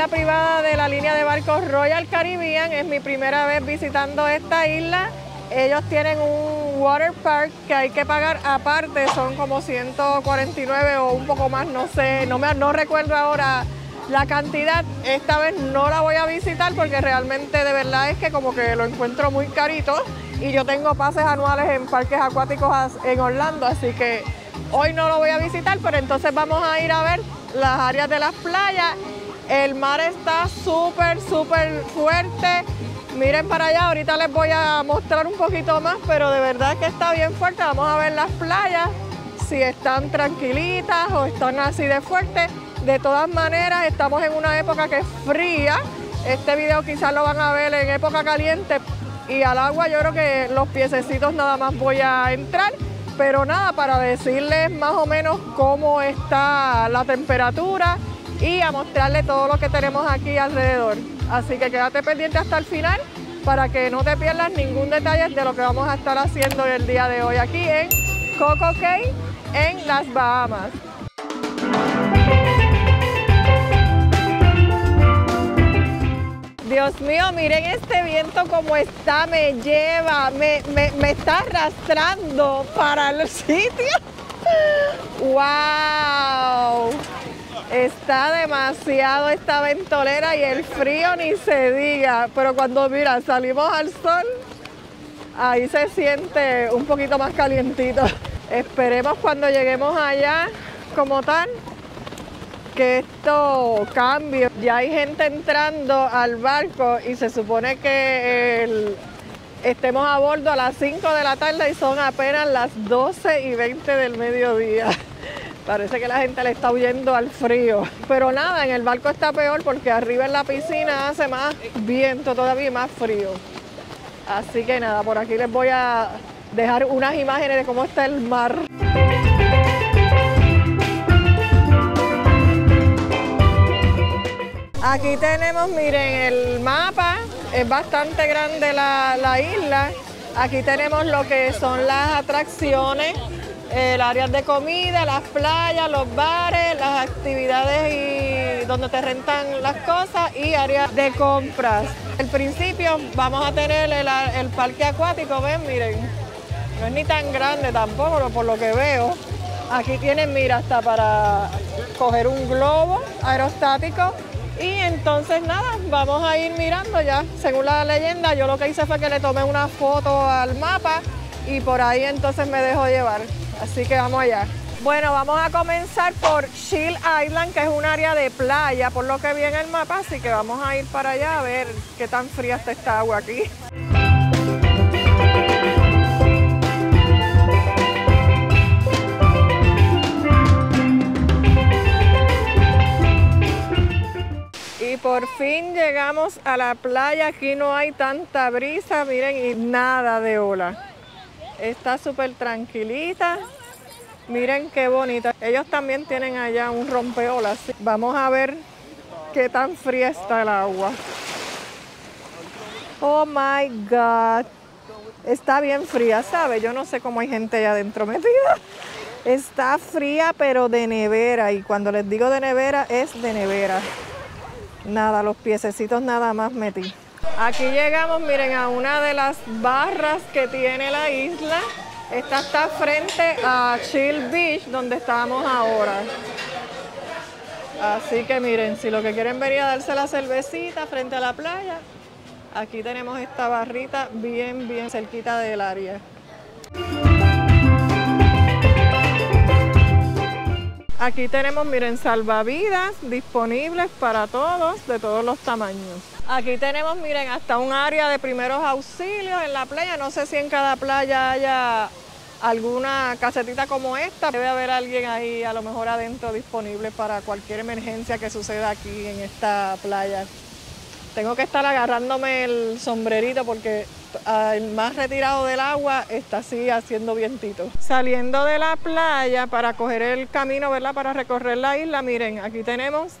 la isla privada de la línea de barcos Royal Caribbean. Es mi primera vez visitando esta isla. Ellos tienen un water park que hay que pagar aparte, son como 149 o un poco más, no sé, no, me, no recuerdo ahora la cantidad. Esta vez no la voy a visitar porque realmente de verdad es que como que lo encuentro muy carito y yo tengo pases anuales en parques acuáticos en Orlando, así que hoy no lo voy a visitar, pero entonces vamos a ir a ver las áreas de las playas. El mar está súper, súper fuerte. Miren para allá, ahorita les voy a mostrar un poquito más, pero de verdad que está bien fuerte. Vamos a ver las playas, si están tranquilitas o están así de fuerte. De todas maneras, estamos en una época que es fría. Este video quizás lo van a ver en época caliente y al agua yo creo que los piececitos nada más voy a entrar pero nada, para decirles más o menos cómo está la temperatura y a mostrarles todo lo que tenemos aquí alrededor. Así que quédate pendiente hasta el final para que no te pierdas ningún detalle de lo que vamos a estar haciendo el día de hoy aquí en Coco Cay en las Bahamas. Dios mío, miren este viento como está, me lleva, me, está arrastrando para el sitio. ¡Wow! Está demasiado esta ventolera y el frío ni se diga. Pero cuando, mira, salimos al sol, ahí se siente un poquito más calientito. Esperemos cuando lleguemos allá como tal que esto cambie. Ya hay gente entrando al barco y se supone que estemos a bordo a las 5 de la tarde y son apenas las 12 y 20 del mediodía. Parece que la gente le está huyendo al frío. Pero nada, en el barco está peor porque arriba en la piscina hace más viento todavía más frío. Así que nada, por aquí les voy a dejar unas imágenes de cómo está el mar. Aquí tenemos, miren, el mapa, es bastante grande la, isla. Aquí tenemos lo que son las atracciones, el área de comida, las playas, los bares, las actividades y donde te rentan las cosas y áreas de compras. Al principio vamos a tener el, el parque acuático, ven, miren, no es ni tan grande tampoco, por lo que veo. Aquí tienen, mira, hasta para coger un globo aerostático y entonces nada, vamos a ir mirando ya. Según la leyenda, yo lo que hice fue que le tomé una foto al mapa y por ahí entonces me dejo llevar. Así que vamos allá. Bueno, vamos a comenzar por Shield Island, que es un área de playa, por lo que vi en el mapa, así que vamos a ir para allá a ver qué tan fría está esta agua aquí. Y por fin llegamos a la playa, aquí no hay tanta brisa, miren, y nada de ola. Está súper tranquilita. Miren qué bonita. Ellos también tienen allá un rompeolas. Vamos a ver qué tan fría está el agua. Oh my God. Está bien fría, ¿sabe? Yo no sé cómo hay gente allá adentro metida. Está fría, pero de nevera. Y cuando les digo de nevera, es de nevera. Nada, los piececitos nada más metí. Aquí llegamos, miren, a una de las barras que tiene la isla. Esta está frente a Chill Beach, donde estamos ahora. Así que miren, si lo que quieren venir a darse la cervecita frente a la playa, aquí tenemos esta barrita bien, bien cerquita del área. Aquí tenemos, miren, salvavidas disponibles para todos, de todos los tamaños. Aquí tenemos, miren, hasta un área de primeros auxilios en la playa. No sé si en cada playa haya alguna casetita como esta. Debe haber alguien ahí, a lo mejor adentro, disponible para cualquier emergencia que suceda aquí en esta playa. Tengo que estar agarrándome el sombrerito porque el más retirado del agua está así haciendo vientito. Saliendo de la playa para coger el camino, ¿verdad? Para recorrer la isla, miren, aquí tenemos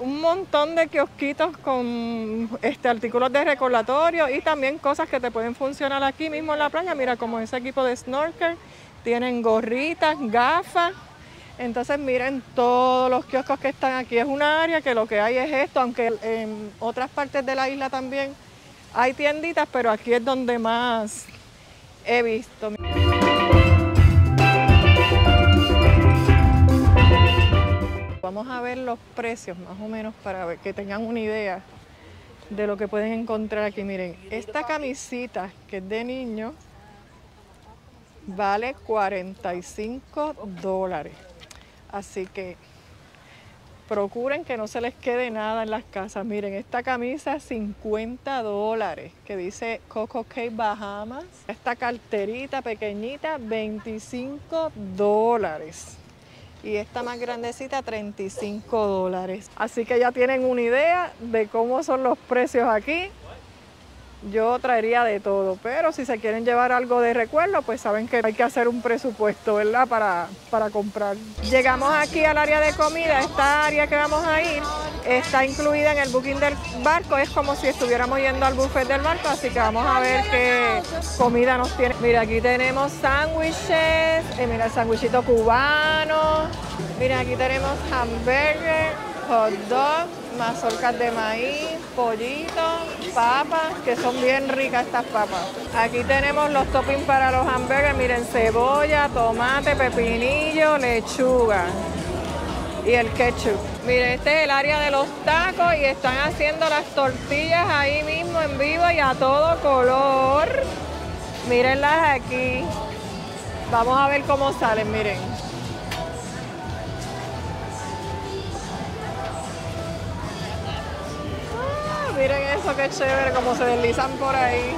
un montón de kiosquitos con este, artículos de recordatorio y también cosas que te pueden funcionar aquí mismo en la playa. Mira, como ese equipo de snorkel, tienen gorritas, gafas, Entonces miren todos los kioscos que están aquí. Es una área que lo que hay es esto, aunque en otras partes de la isla también hay tienditas, pero aquí es donde más he visto. Vamos a ver los precios más o menos para que tengan una idea de lo que pueden encontrar aquí. Miren, esta camisita que es de niño vale 45 dólares. Así que procuren que no se les quede nada en las casas. Miren, esta camisa 50 dólares que dice Coco Cake Bahamas. Esta carterita pequeñita 25 dólares. Y esta más grandecita 35 dólares. Así que ya tienen una idea de cómo son los precios aquí yo traería de todo, pero si se quieren llevar algo de recuerdo, pues saben que hay que hacer un presupuesto, ¿verdad? Para, para comprar. Llegamos aquí al área de comida, esta área que vamos a ir está incluida en el booking del barco, es como si estuviéramos yendo al buffet del barco, así que vamos a ver qué comida nos tiene. Mira, aquí tenemos sándwiches, eh, mira el sándwichito cubano, mira, aquí tenemos hamburger, hot dog, mazorcas de maíz, pollito, papas, que son bien ricas estas papas. Aquí tenemos los toppings para los hamburgues, miren, cebolla, tomate, pepinillo, lechuga y el ketchup. Miren, este es el área de los tacos y están haciendo las tortillas ahí mismo en vivo y a todo color. Mírenlas aquí. Vamos a ver cómo salen, miren. Eso, qué chévere, como se deslizan por ahí.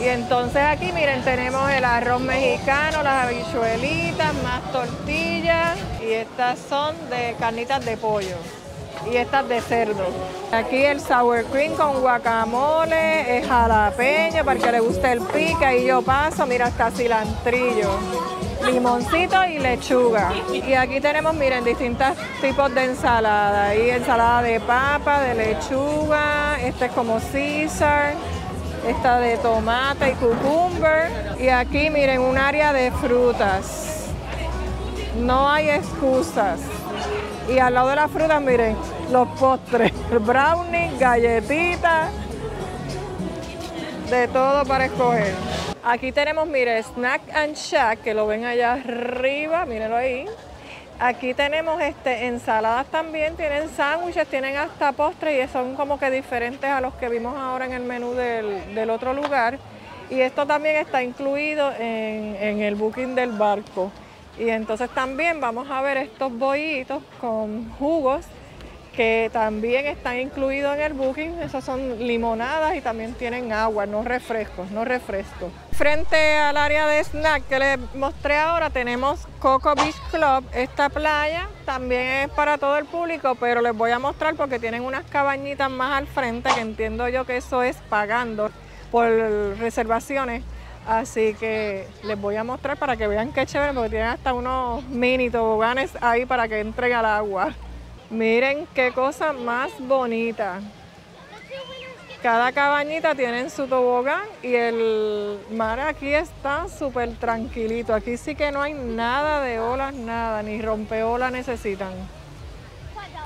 Y entonces aquí, miren, tenemos el arroz mexicano, las habichuelitas, más tortillas. Y estas son de carnitas de pollo. Y estas de cerdo. Aquí el sour cream con guacamole, es jalapeño para que le guste el pique. Ahí yo paso, mira, está cilantrillo limoncito y lechuga. Y aquí tenemos, miren, distintos tipos de ensalada. Hay ensalada de papa, de lechuga, este es como Caesar, esta de tomate y cucumber. Y aquí, miren, un área de frutas. No hay excusas. Y al lado de las frutas, miren, los postres, brownie, galletitas, de todo para escoger. Aquí tenemos, mire, Snack and Shack, que lo ven allá arriba, mírenlo ahí. Aquí tenemos este, ensaladas también, tienen sándwiches, tienen hasta postres y son como que diferentes a los que vimos ahora en el menú del, otro lugar. Y esto también está incluido en, en, el booking del barco. Y entonces también vamos a ver estos bollitos con jugos que también están incluidos en el booking. Esas son limonadas y también tienen agua, no refrescos, no refrescos. Frente al área de snack que les mostré ahora tenemos Coco Beach Club. Esta playa también es para todo el público, pero les voy a mostrar porque tienen unas cabañitas más al frente que entiendo yo que eso es pagando por reservaciones. Así que les voy a mostrar para que vean qué chévere porque tienen hasta unos mini toboganes ahí para que entren al agua. Miren qué cosa más bonita. Cada cabañita tiene su tobogán y el mar aquí está súper tranquilito. Aquí sí que no hay nada de olas, nada, ni rompeolas necesitan.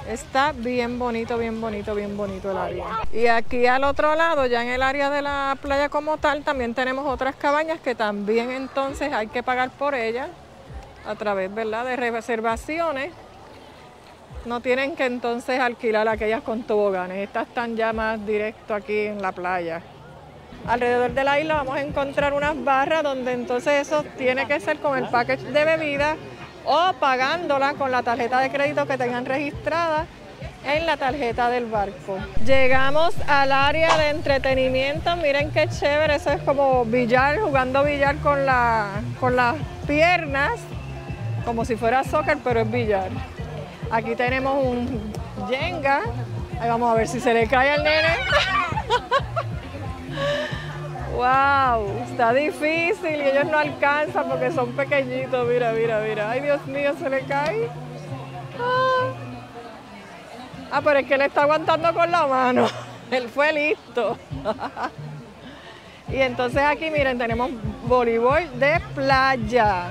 Está bien bonito, bien bonito, bien bonito el área. Y aquí al otro lado, ya en el área de la playa como tal, también tenemos otras cabañas que también entonces hay que pagar por ellas a través ¿verdad? de reservaciones no tienen que entonces alquilar aquellas con toboganes. Estas están ya más directo aquí en la playa. Alrededor de la isla vamos a encontrar unas barras donde entonces eso tiene que ser con el package de bebida o pagándola con la tarjeta de crédito que tengan registrada en la tarjeta del barco. Llegamos al área de entretenimiento, miren qué chévere, eso es como billar, jugando billar con, la, con las piernas, como si fuera soccer, pero es billar. Aquí tenemos un Jenga. Ahí vamos a ver si se le cae al nene. ¡Wow! Está difícil y ellos no alcanzan porque son pequeñitos. Mira, mira, mira. ¡Ay, Dios mío, se le cae! Ah, ah pero es que él está aguantando con la mano. Él fue listo. y entonces aquí, miren, tenemos voleibol de playa.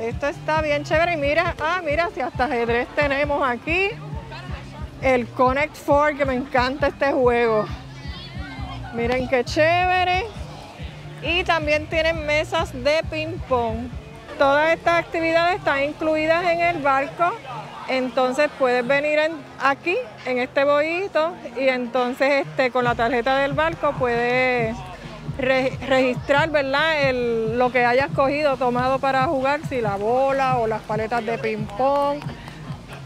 Esto está bien chévere y mira, ah, mira, si hasta ajedrez tenemos aquí. El Connect 4, que me encanta este juego. Miren qué chévere. Y también tienen mesas de ping pong. Todas estas actividades están incluidas en el barco. Entonces puedes venir aquí, en este bollito, y entonces este, con la tarjeta del barco puedes registrar ¿verdad? lo que hayas cogido, tomado para jugar, si la bola o las paletas de ping pong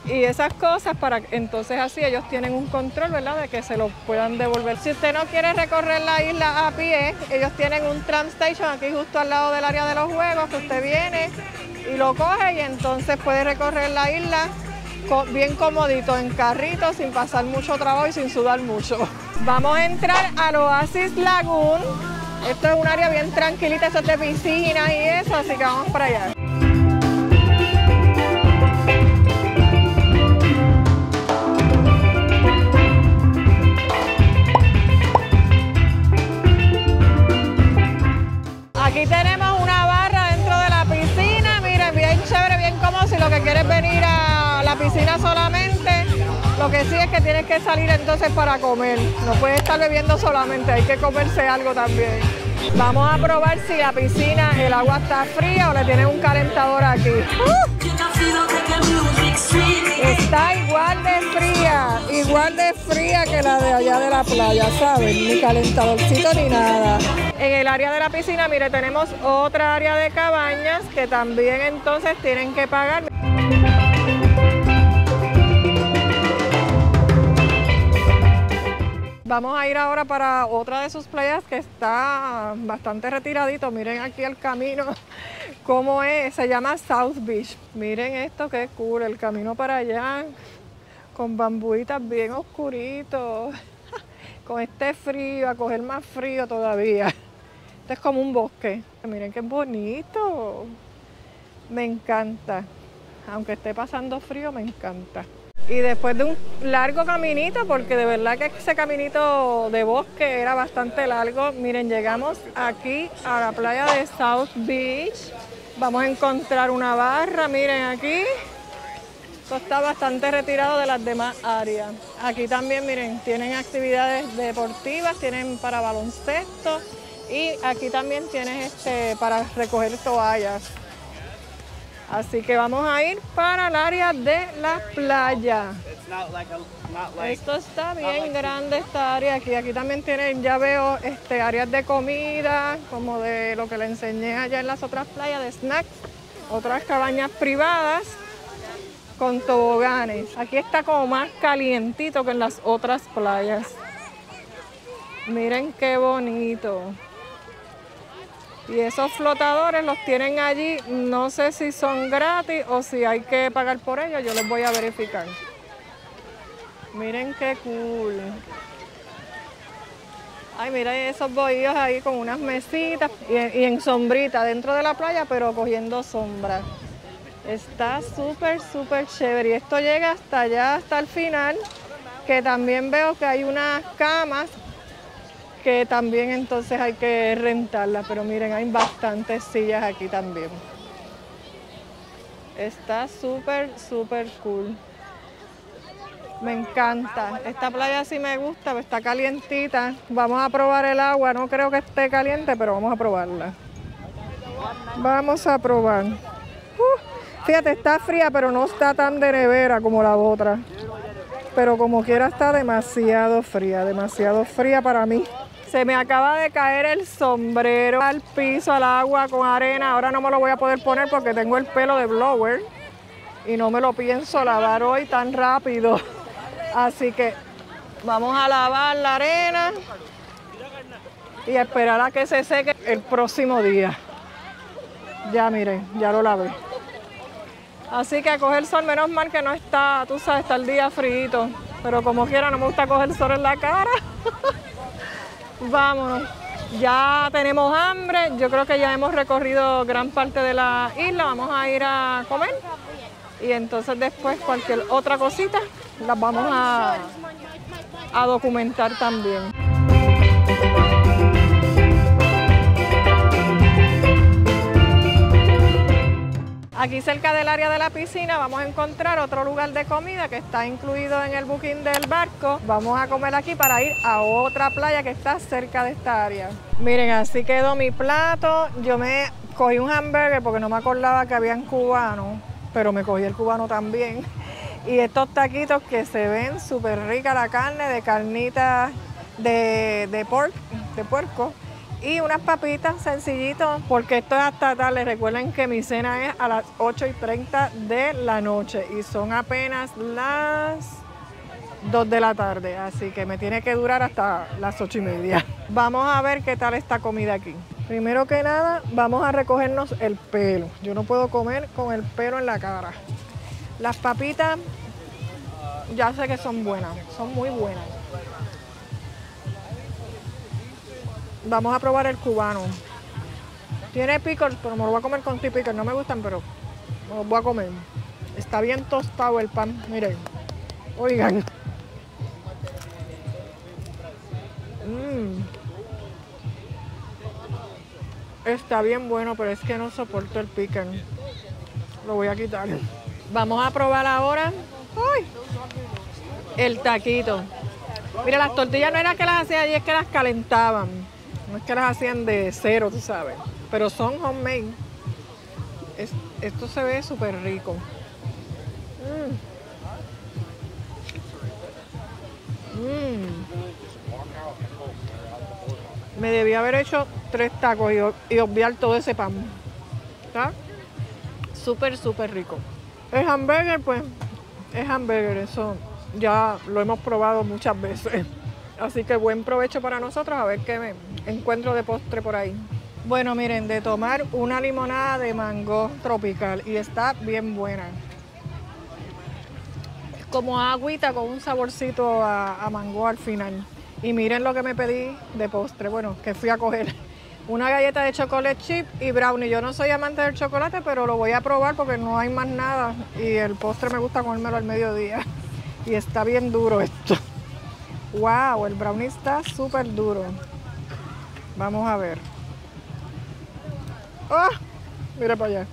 y esas cosas para entonces así ellos tienen un control, ¿verdad? De que se lo puedan devolver. Si usted no quiere recorrer la isla a pie, ellos tienen un tram station aquí justo al lado del área de los juegos que usted viene y lo coge y entonces puede recorrer la isla bien comodito en carrito sin pasar mucho trabajo y sin sudar mucho. Vamos a entrar al Oasis Lagoon. Esto es un área bien tranquilita, eso es de piscina y eso, así que vamos para allá. Aquí tenemos una barra dentro de la piscina, miren, bien chévere, bien cómodo si lo que quieres venir a la piscina solamente. Lo que sí es que tienes que salir entonces para comer, no puedes estar bebiendo solamente, hay que comerse algo también. Vamos a probar si la piscina, el agua está fría o le tienen un calentador aquí. Está igual de fría, igual de fría que la de allá de la playa, ¿saben? Ni calentadorcito ni nada. En el área de la piscina, mire, tenemos otra área de cabañas que también entonces tienen que pagar. Vamos a ir ahora para otra de sus playas que está bastante retiradito. Miren aquí el camino, cómo es. Se llama South Beach. Miren esto, qué cool. El camino para allá con bambuitas bien oscuritos. Con este frío, a coger más frío todavía. Este es como un bosque. Miren qué bonito. Me encanta. Aunque esté pasando frío, me encanta. Y después de un largo caminito, porque de verdad que ese caminito de bosque era bastante largo, miren, llegamos aquí a la playa de South Beach. Vamos a encontrar una barra, miren aquí. Esto está bastante retirado de las demás áreas. Aquí también, miren, tienen actividades deportivas, tienen para baloncesto, y aquí también tienes este para recoger toallas. Así que vamos a ir para el área de la playa. Esto está bien grande esta área aquí. Aquí también tienen, ya veo este, áreas de comida, como de lo que le enseñé allá en las otras playas, de snacks, otras cabañas privadas con toboganes. Aquí está como más calientito que en las otras playas. Miren qué bonito. Y esos flotadores los tienen allí, no sé si son gratis o si hay que pagar por ellos, yo los voy a verificar. Miren qué cool. Ay, mira esos bohíos ahí con unas mesitas y en sombrita dentro de la playa, pero cogiendo sombra. Está súper, súper chévere. Y esto llega hasta allá, hasta el final, que también veo que hay unas camas que también entonces hay que rentarla, pero miren, hay bastantes sillas aquí también. Está súper, súper cool. Me encanta. Esta playa sí me gusta, está calientita. Vamos a probar el agua. No creo que esté caliente, pero vamos a probarla. Vamos a probar. Uh, fíjate, está fría, pero no está tan de nevera como la otra. Pero como quiera está demasiado fría, demasiado fría para mí. Se me acaba de caer el sombrero al piso, al agua, con arena. Ahora no me lo voy a poder poner porque tengo el pelo de blower y no me lo pienso lavar hoy tan rápido. Así que vamos a lavar la arena y esperar a que se seque el próximo día. Ya miren, ya lo lavé. Así que a coger sol, menos mal que no está, tú sabes, está el día frío. Pero como quiera, no me gusta coger sol en la cara. Vámonos. Ya tenemos hambre, yo creo que ya hemos recorrido gran parte de la isla, vamos a ir a comer y entonces después cualquier otra cosita las vamos a, a documentar también. Aquí cerca del área de la piscina vamos a encontrar otro lugar de comida que está incluido en el booking del barco. Vamos a comer aquí para ir a otra playa que está cerca de esta área. Miren, así quedó mi plato. Yo me cogí un hamburger porque no me acordaba que habían cubanos, pero me cogí el cubano también. Y estos taquitos que se ven súper rica la carne de carnita de, de, pork, de puerco y unas papitas sencillitos, porque esto es hasta tarde. Recuerden que mi cena es a las 8 y 30 de la noche y son apenas las 2 de la tarde, así que me tiene que durar hasta las 8 y media. Vamos a ver qué tal esta comida aquí. Primero que nada, vamos a recogernos el pelo. Yo no puedo comer con el pelo en la cara. Las papitas, ya sé que son buenas, son muy buenas. Vamos a probar el cubano. Tiene pickles, pero me lo voy a comer con ti pickles. No me gustan, pero me los voy a comer. Está bien tostado el pan. Miren. Oigan. Mm. Está bien bueno, pero es que no soporto el pickle. Lo voy a quitar. Vamos a probar ahora el taquito. Mira, las tortillas no era que las hacía allí, es que las calentaban. No es que las hacían de cero, tú sabes. Pero son homemade. esto se ve súper rico. Mm. Mm. Me debía haber hecho tres tacos y, obviar todo ese pan. ¿Está? Súper, súper rico. El hamburger, pues, es hamburger. Eso ya lo hemos probado muchas veces. Así que buen provecho para nosotros, a ver qué encuentro de postre por ahí. Bueno, miren, de tomar una limonada de mango tropical y está bien buena. Es como agüita con un saborcito a, a mango al final. Y miren lo que me pedí de postre, bueno, que fui a coger. Una galleta de chocolate chip y brownie. Yo no soy amante del chocolate, pero lo voy a probar porque no hay más nada. Y el postre me gusta comérmelo al mediodía. Y está bien duro esto. Wow, el brownie está súper duro. Vamos a ver. ¡Ah! Mira para allá.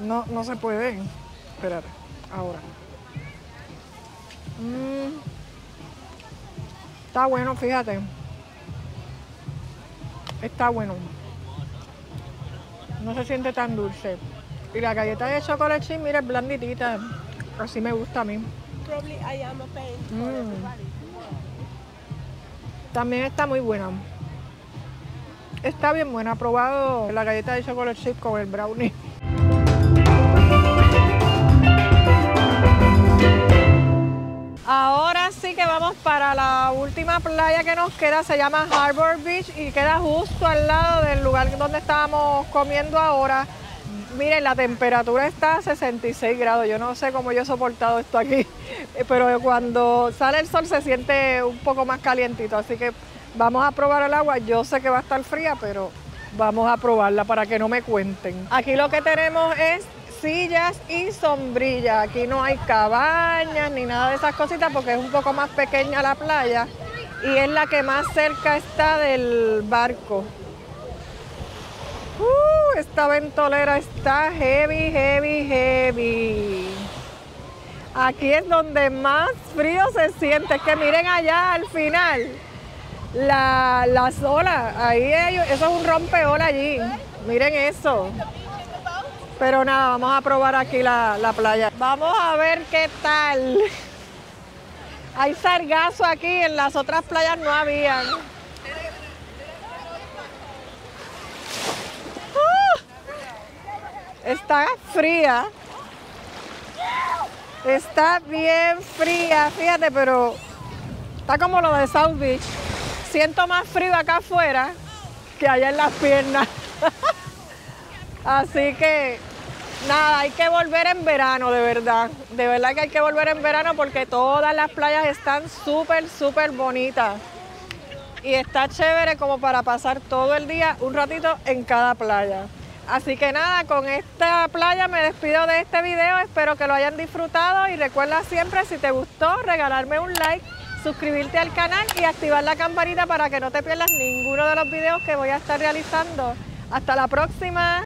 No, no se puede. Esperar. Ahora. Mm. Está bueno, fíjate. Está bueno. No se siente tan dulce. Y la galleta de chocolate chip, mira, es blanditita. Así me gusta a mí. También está muy buena. Está bien buena. probado la galleta de chocolate chip con el brownie. Ahora sí que vamos para la última playa que nos queda, se llama Harbor Beach y queda justo al lado del lugar donde estábamos comiendo ahora. Miren, la temperatura está a 66 grados. Yo no sé cómo yo he soportado esto aquí, pero cuando sale el sol se siente un poco más calientito. Así que vamos a probar el agua. Yo sé que va a estar fría, pero vamos a probarla para que no me cuenten. Aquí lo que tenemos es sillas y sombrillas. Aquí no hay cabañas ni nada de esas cositas porque es un poco más pequeña la playa y es la que más cerca está del barco. Uh, esta ventolera está heavy, heavy, heavy. Aquí es donde más frío se siente. Es que miren allá al final. La, las olas. Ahí eso es un rompeola allí. Miren eso. Pero nada, vamos a probar aquí la, la playa. Vamos a ver qué tal. Hay sargazo aquí, en las otras playas no habían. Está fría. Está bien fría, fíjate, pero está como lo de South Beach. Siento más frío acá afuera que allá en las piernas. Así que nada, hay que volver en verano, de verdad. De verdad que hay que volver en verano porque todas las playas están súper, súper bonitas. Y está chévere como para pasar todo el día un ratito en cada playa. Así que nada, con esta playa me despido de este video, espero que lo hayan disfrutado y recuerda siempre si te gustó regalarme un like, suscribirte al canal y activar la campanita para que no te pierdas ninguno de los videos que voy a estar realizando. Hasta la próxima.